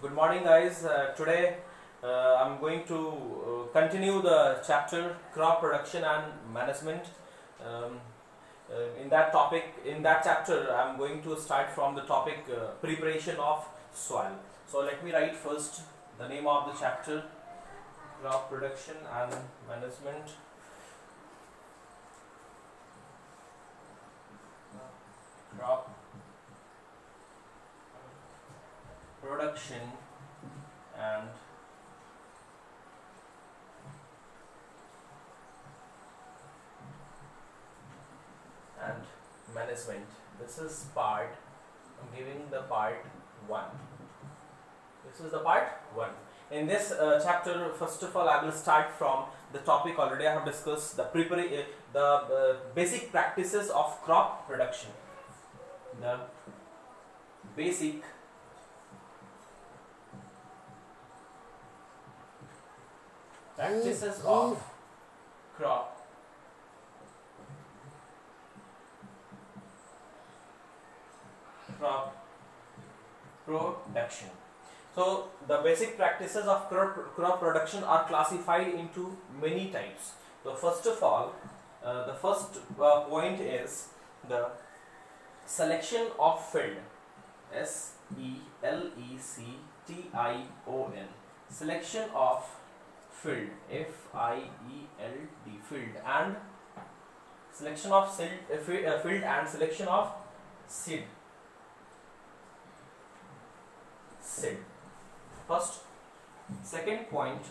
good morning guys. Uh, today uh, i'm going to uh, continue the chapter crop production and management. Um, uh, in that topic in that chapter i'm going to start from the topic uh, preparation of soil. So let me write first the name of the chapter crop production and management. Crop production and and management. This is part I'm giving the part 1 this is the part 1 in this uh, chapter first of all I will start from the topic already I have discussed the prepare uh, the uh, basic practices of crop production. The basic practices of crop. Crop. Production. So the basic practices of crop, crop production are classified into many types. So first of all uh, the first uh, point is the selection of field. S e l e c t i o n. Selection of field f i e l d field and selection of seed, uh, uh, field and selection of seed seed first second point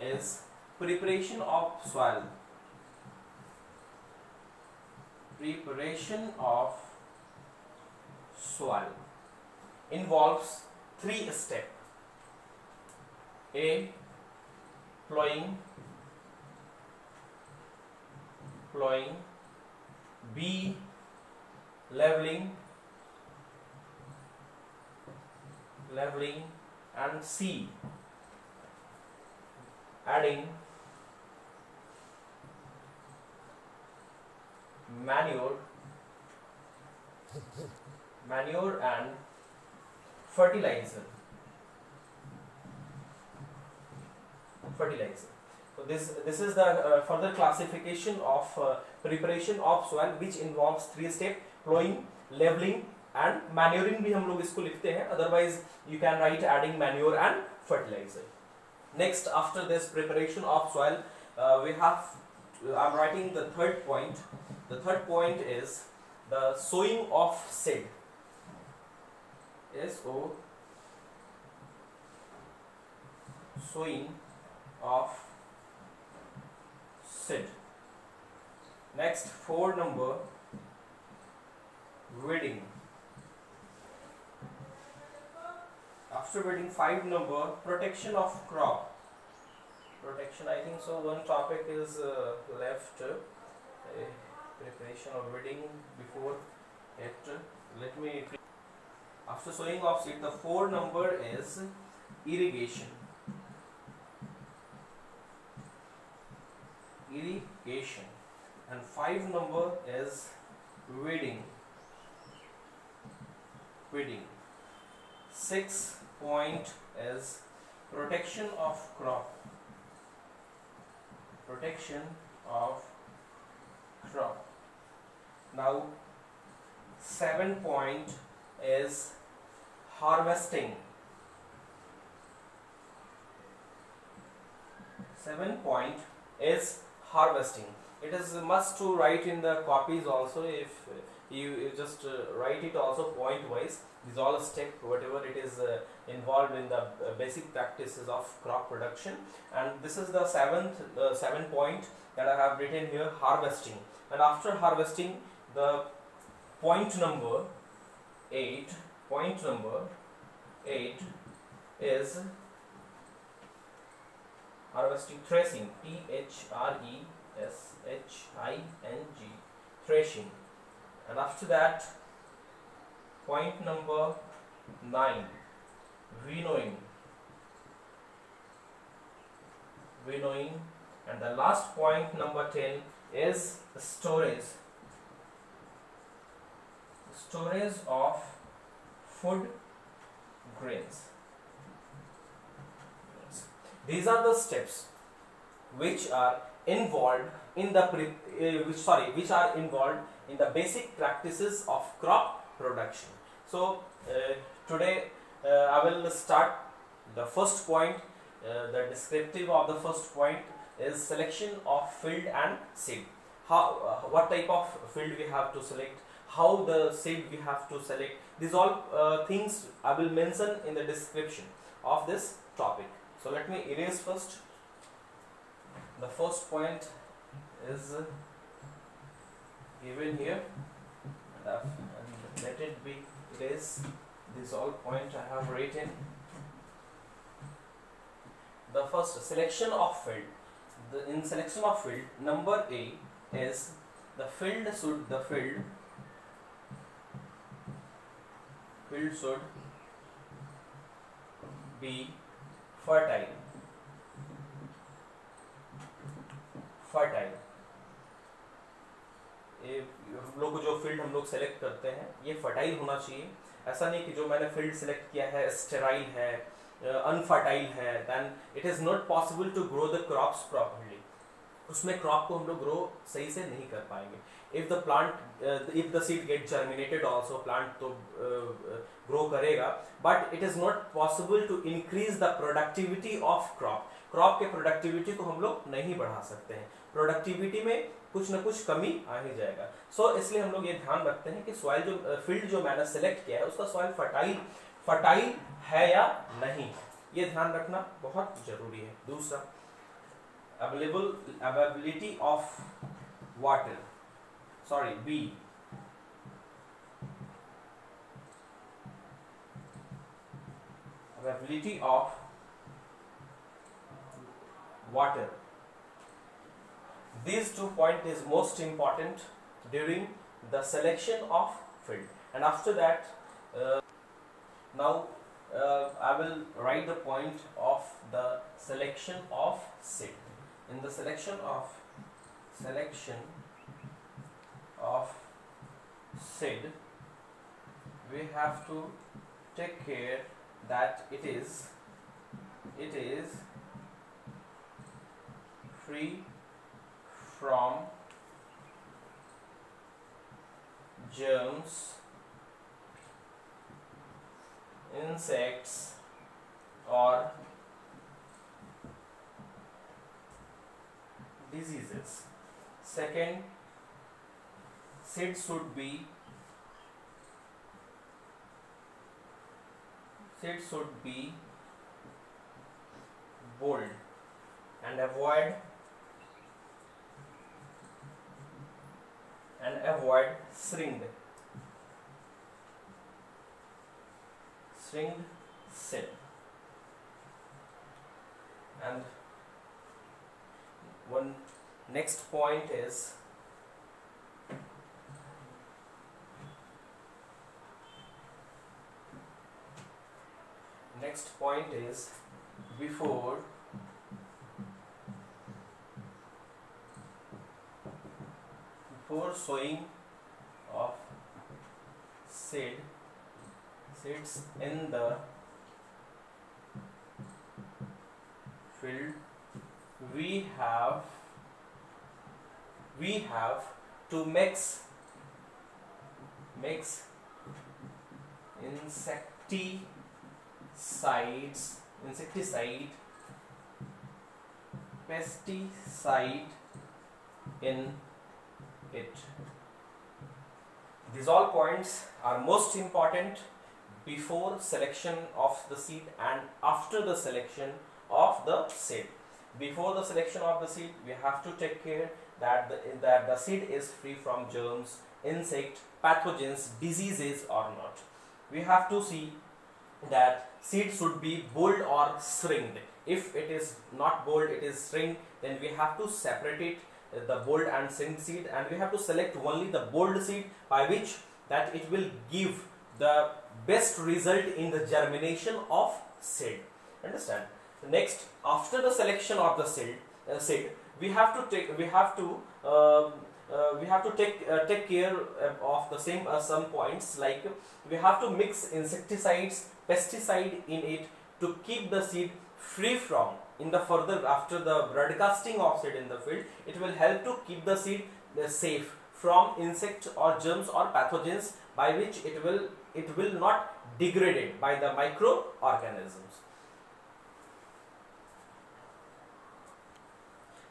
is preparation of soil. Preparation of soil involves three steps. A plowing plowing b leveling leveling and c adding manure manure and fertilizer fertilizer so this this is the uh, further classification of uh, preparation of soil which involves three step plowing leveling and manuring भी हम लोग इसको लिखते हैं otherwise you can write adding manure and fertilizer next after this preparation of soil uh, we have I'm writing the third point the third point is the sowing of seed S O sowing of seed next four number weeding after weeding five number protection of crop. Protection i think so one topic is uh, left uh, preparation of weeding before it. Let me after sowing of seed the four number is irrigation irrigation. And five number is weeding. Weeding. Six point is protection of crop. Protection of crop. Now seven point is harvesting. Seven point is harvesting. It is must to write in the copies also. If you, you just uh, write it also point wise these all step whatever it is uh, involved in the uh, basic practices of crop production. And this is the seventh uh, seven point that I have written here harvesting. And after harvesting the point number 8 point number 8 is harvesting threshing T H R E S H I N G threshing. And after that point number 9 winnowing winnowing and the last point number 10 is storage. Storage of food grains these are the steps which are involved in the uh, which sorry which are involved in the basic practices of crop production. So uh, today uh, i will start the first point. The descriptive of the first point is selection of field and seed. How what type of field we have to select how the seed we have to select. These all things i will mention in the description of this topic so let me erase first. The first point is given here. And, and let it be erase this all point I have written. The first selection of field. The in selection of field number A is the field should the field field should be fertile. Fertile. ये हम लोग जो field हम लोग select करते हैं, ये fertile होना चाहिए। ऐसा नहीं कि जो मैंने फ़ील्ड सेलेक्ट किया है स्टेराइल है अनफर्टाइल है then it is not possible to grow the crops properly उसमें क्रॉप को हम लोग ग्रो सही से नहीं कर पाएँगे। If the plant if the seed get germinated also plant तो ग्रो करेगा but it is not possible to increase the productivity of crop crop के प्रोडक्टिविटी को हम लोग नहीं बढ़ा सकते हैं। प्रोडक्टिविटी में कुछ ना कुछ कमी आ ही जाएगा। सो so, इसलिए हम लोग ये ध्यान रखते हैं कि सॉइल जो फ़ील्ड जो मैंने सेलेक्ट किया है उसका सॉइल फर्टाइल फर्टाइल है या नहीं? ये ध्यान रखना बहुत ज़रूरी है। दूसरा available availability of water sorry B. Availability of water. These two point is most important during the selection of field. And after that uh, now uh, I will write the point of the selection of set. In the selection of selection of seed we have to take care that it is it is free from germs insects or diseases. Second seed should be seed should be bold and avoid and avoid shrinked shrinked seed and one next point is next point is before before sowing of seed seeds in the field we have we have to mix mix insecticides insecticide pesticide in it. These all points are most important before selection of the seed and after the selection of the seed. Before the selection of the seed we have to take care that the, that the seed is free from germs insect pathogens diseases or not. We have to see that seed should be bold or shrinked if it is not bold it is shrinked then we have to separate it the bold and shrinked seed and we have to select only the bold seed by which that it will give the best result in the germination of seed. Understand? Next after the selection of the seed uh, seed we have to take we have to um, uh, we have to take uh, take care uh, of the same uh, some points like we have to mix insecticides pesticide in it to keep the seed free from. In the further after the broadcasting of seed in the field it will help to keep the seed uh, safe from insects or germs or pathogens by which it will it will not degraded by the microorganisms.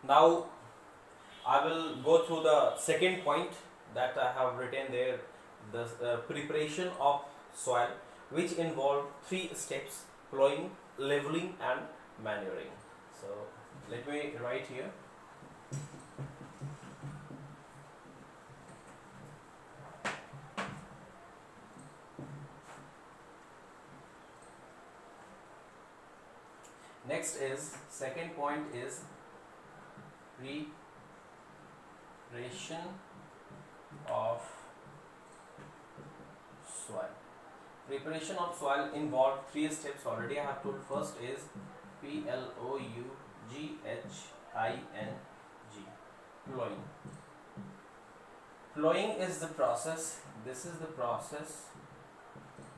Now i will go through the second point that i have written there the uh, preparation of soil which involve three steps plowing leveling and manuring so let me write here. Next is second point is preparation of soil preparation of soil involved three steps already i have told. First is p l o u g h i n g. Plowing plowing is the process. This is the process.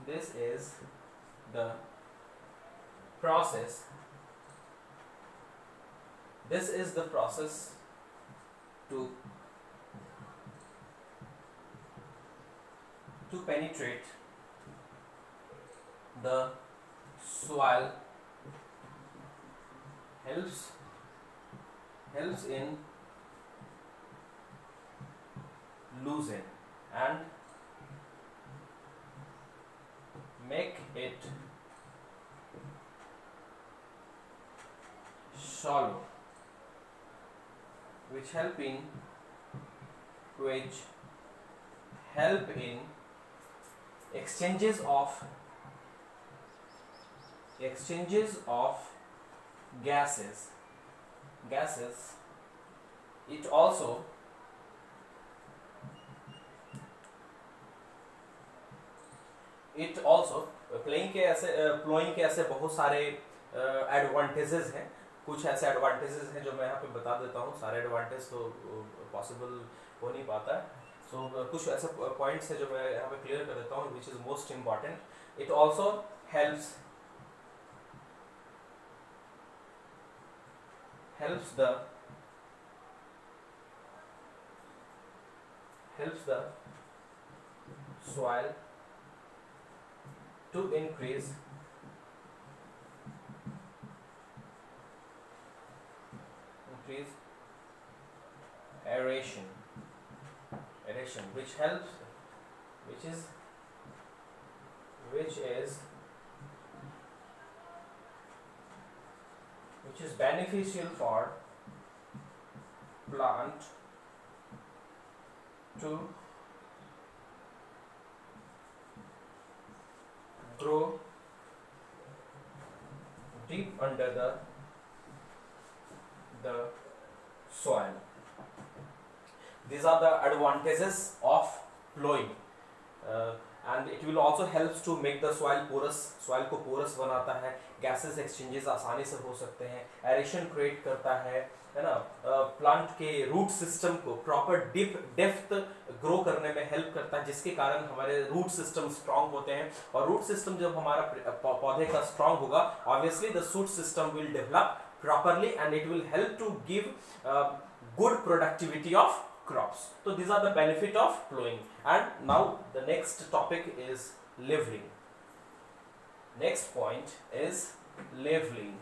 This is the process. This is the process to to penetrate the soil helps helps in loosen and make it shallow which help in which help in exchanges of exchanges of gases gases it also it also ploughing के ऐसे ploughing के ऐसे बहुत सारे advantages हैं। कुछ ऐसे advantages हैं जो मैं यहाँ पे बता देता हूँ। सारे एडवांटेज तो पॉसिबल हो नहीं पाता। है सो so, कुछ ऐसे पॉइंट्स हैं जो मैं यहाँ पे क्लियर कर देता हूँ which is most important it also helps helps the helps the soil to increase increase aeration aeration which helps which is which is which is beneficial for plant to grow deep under the the soil. These are the advantages of plowing uh, and it will also help to make the soil porous soil को porous बनाता है gases exchanges आसानी से हो सकते हैं aeration create करता है है ना? प्लांट के रूट सिस्टम को प्रॉपर डिप डेफ्थ ग्रो करने में हेल्प करता है जिसके कारण हमारे रूट सिस्टम स्ट्रांग होते हैं। और रूट सिस्टम जब हमारा पौधे का स्ट्रांग होगा obviously the shoot system will develop properly and it will help to give uh, good productivity crops. So these are the benefit of plowing. And now the next topic is leveling. Next point is leveling.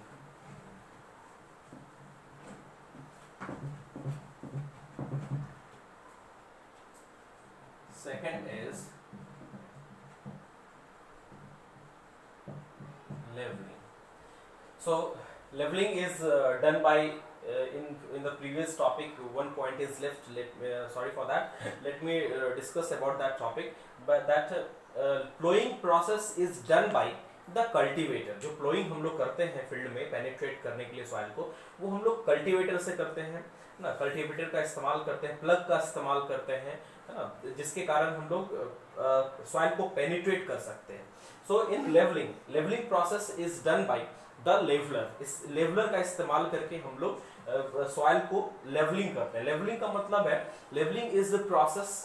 Second is leveling. So leveling is uh, done by in in the previous topic one point is left. Let uh, sorry for that. Let me uh, discuss about that topic. But that uh, plowing process is done by the cultivator जो ploughing हम लोग करते हैं field में penetrate करने के लिए soil को वो हम लोग कल्टीवेटर से करते हैं ना? कल्टीवेटर का इस्तेमाल करते हैं प्लग का इस्तेमाल करते हैं ना? जिसके कारण हम लोग सॉइल को पेनिट्रेट कर सकते हैं। So in levelling levelling process is done by the leveller. इस लेवलर का इस्तेमाल करके हम लोग सॉइल को लेवलिंग करते हैं। लेवलिंग का मतलब है levelling is the process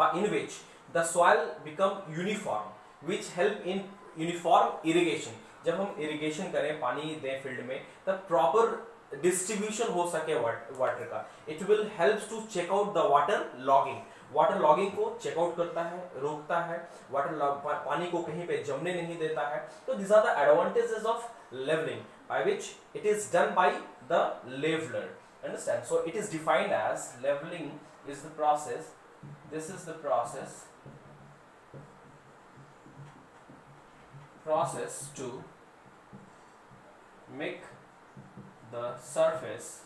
in which the soil become uniform which help in uniform irrigation जब हम इरिगेशन करें, पानी दें फ़ील्ड में, तब प्रॉपर डिस्ट्रीब्यूशन हो सके वाटर का. It will help to check out the water logging water logging को चेकआउट करता है, रोकता है. वाटर पानी को कहीं पे जमने नहीं देता है. तो this are the advantages of levelling by which it is done by the leveller understand? So, it is defined as leveling is the process, this is the process process to make the surface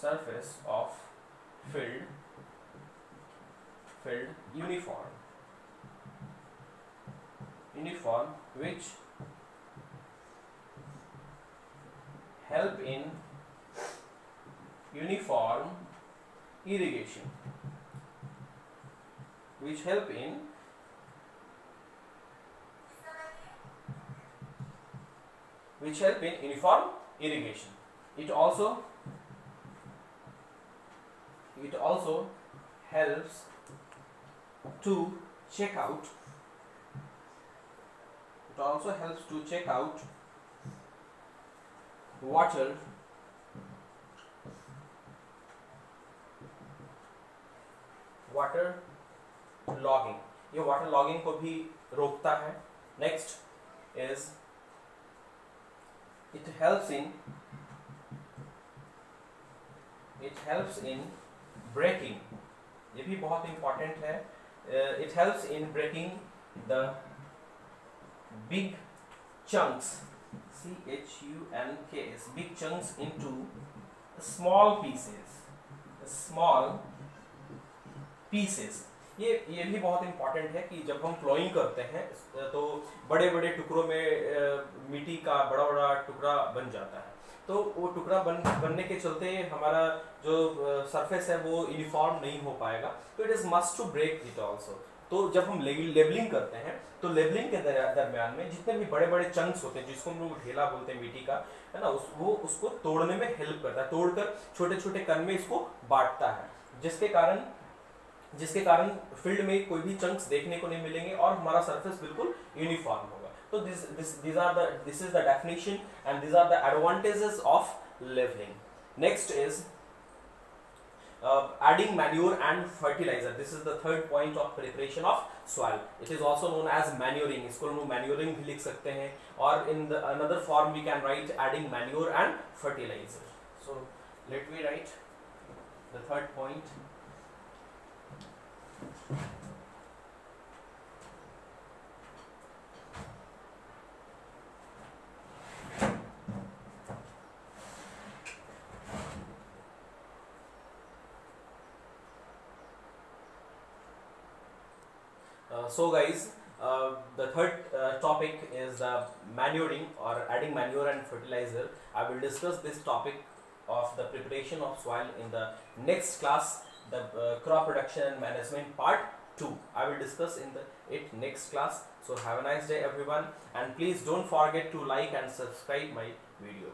surface of filled filled uniform. Uniform which help in uniform irrigation. Which help in which help in uniform irrigation it also it also helps to check out it also helps to check out water water logging ये water logging को भी रोकता है next is it helps in it helps in breaking ये भी बहुत important है uh, it helps in breaking the big chunks c h u n k s big chunks into small pieces small pieces ये ये भी बहुत important है कि जब हम फ्लोइंग करते हैं तो बड़े बड़े टुकड़ों में मिट्टी का बड़ा बड़ा टुकड़ा बन जाता है। तो वो टुकड़ा बन, बनने के चलते हमारा जो सरफेस है वो यूनिफॉर्म नहीं हो पाएगा। तो it is must to break it also तो जब हम लेबलिंग करते हैं तो लेबलिंग के दरमियान में जितने भी बड़े बड़े चंक्स होते हैं, जिसको हम लोग ढेला बोलते हैं मिट्टी का, है ना, उस, वो उसको तोड़ने में हेल्प करता है। तोड़कर छोटे छोटे कन में इसको बांटता है। जिसके कारण जिसके कारण फ़ील्ड में कोई भी चंक्स देखने को नहीं मिलेंगे और हमारा सरफेस बिल्कुल यूनिफॉर्म होगा। तो this this this are the this is the definition and this are the advantages of levelling next is adding manure and fertiliser this is the third point of preparation of soil it is also known as manuring इसको हम manuring भी लिख सकते हैं। और in the another form we can write adding manure and fertiliser so let we write the third point Uh, so guys uh, the third uh, topic is uh, manuring or adding manure and fertilizer. I will discuss this topic of the preparation of soil in the next class the uh, crop production and management part 2 i will discuss in the it next class. So have a nice day everyone. And please don't forget to like and subscribe my video